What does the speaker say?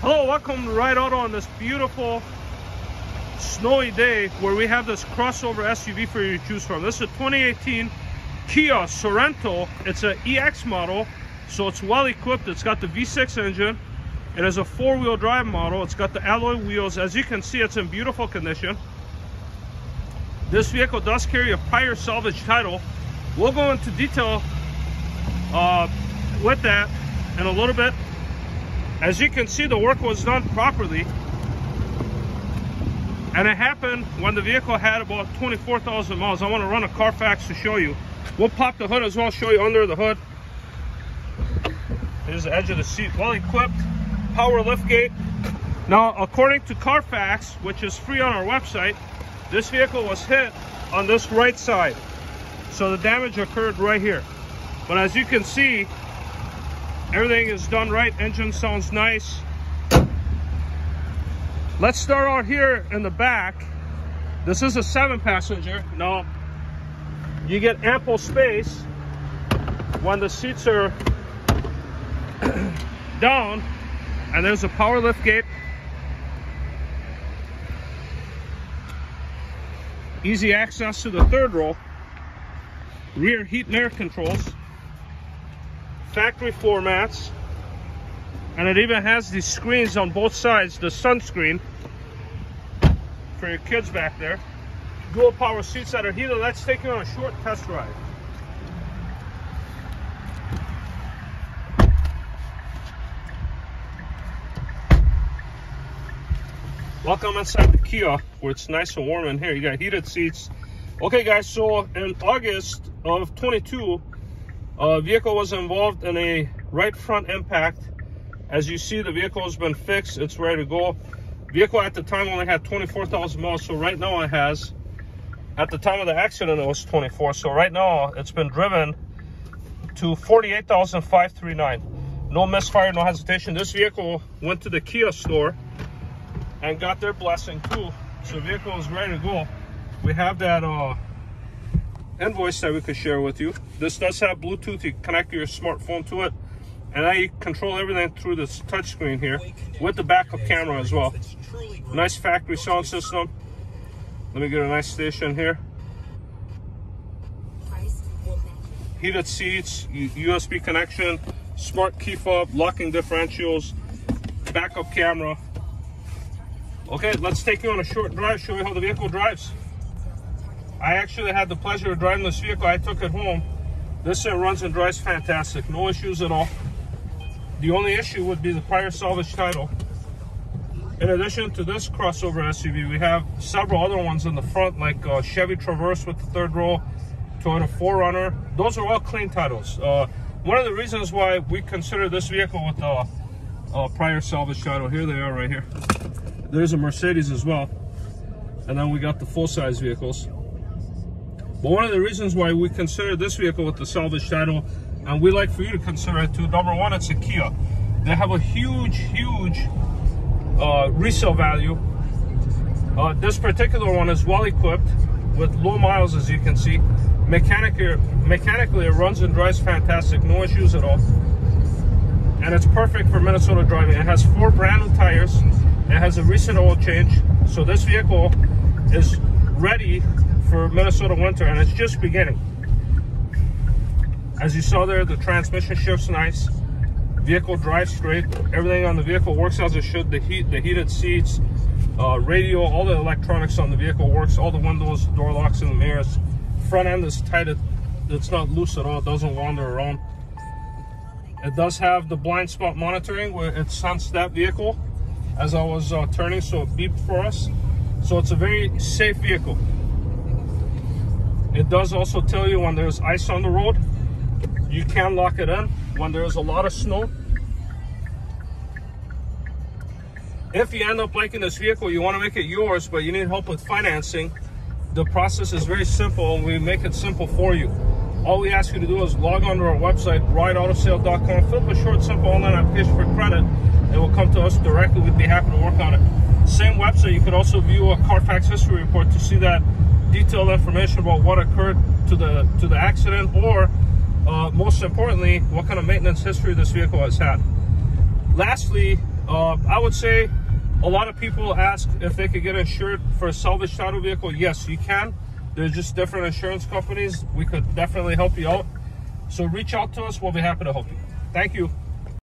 Hello, welcome to Ride Auto on this beautiful snowy day where we have this crossover SUV for you to choose from. This is a 2018 Kia Sorento. It's an EX model, so it's well equipped. It's got the V6 engine. It is a four-wheel drive model. It's got the alloy wheels. As you can see, it's in beautiful condition. This vehicle does carry a prior salvage title. We'll go into detail uh, with that in a little bit. As you can see, the work was done properly. And it happened when the vehicle had about 24,000 miles. I want to run a Carfax to show you. We'll pop the hood as well, show you under the hood. Here's the edge of the seat, well equipped, power lift gate. Now, according to Carfax, which is free on our website, this vehicle was hit on this right side. So the damage occurred right here. But as you can see, Everything is done right. Engine sounds nice. Let's start out here in the back. This is a seven passenger. Now, you get ample space when the seats are down and there's a power lift gate. Easy access to the third row. Rear heat and air controls factory floor mats and it even has these screens on both sides the sunscreen for your kids back there. Dual power seats that are heated let's take you on a short test ride welcome inside the kia where it's nice and warm in here. You got heated seats. Okay guys so in august of 22 uh, vehicle was involved in a right front impact. As you see, the vehicle has been fixed. It's ready to go. Vehicle at the time only had 24,000 miles. So right now it has, at the time of the accident, it was 24. So right now it's been driven to 48,539. No misfire, no hesitation. This vehicle went to the Kia store and got their blessing too. So vehicle is ready to go. We have that uh, invoice that we could share with you. This does have Bluetooth. You connect your smartphone to it. And I control everything through this touchscreen here with the backup camera as well. Nice factory sound system. Let me get a nice station here. Heated seats, USB connection, smart key fob, locking differentials, backup camera. Okay, let's take you on a short drive, show you how the vehicle drives. I actually had the pleasure of driving this vehicle. I took it home. This thing runs and drives fantastic. No issues at all. The only issue would be the prior salvage title. In addition to this crossover SUV, we have several other ones in the front, like uh, Chevy Traverse with the third row, Toyota 4Runner. Those are all clean titles. Uh, one of the reasons why we consider this vehicle with the uh, prior salvage title, here they are right here. There's a Mercedes as well. And then we got the full-size vehicles. But one of the reasons why we consider this vehicle with the salvage title, and we like for you to consider it too, number one, it's a Kia. They have a huge, huge uh, resale value. Uh, this particular one is well equipped with low miles, as you can see. Mechanically, mechanically, it runs and drives fantastic, no issues at all. And it's perfect for Minnesota driving. It has four brand new tires. It has a recent oil change. So this vehicle is ready for Minnesota winter and it's just beginning. As you saw there, the transmission shifts nice. Vehicle drives straight. Everything on the vehicle works as it should. The heat, the heated seats, uh, radio, all the electronics on the vehicle works. All the windows, door locks, and the mirrors. Front end is tight. It's not loose at all. It doesn't wander around. It does have the blind spot monitoring where it sensed that vehicle as I was uh, turning, so it beeped for us. So it's a very safe vehicle. It does also tell you when there's ice on the road, you can lock it in when there's a lot of snow. If you end up liking this vehicle, you want to make it yours, but you need help with financing, the process is very simple and we make it simple for you. All we ask you to do is log on to our website, rideautosale.com, fill up a short, simple online application for credit. It will come to us directly. We'd be happy to work on it. Same website, you could also view a Carfax history report to see that detailed information about what occurred to the to the accident or uh, most importantly what kind of maintenance history this vehicle has had lastly Uh, I would say a lot of people ask if they could get insured for a salvage title vehicle. Yes, you can. There's just different insurance companies. We could definitely help you out. So reach out to us. We'll be happy to help you. Thank you.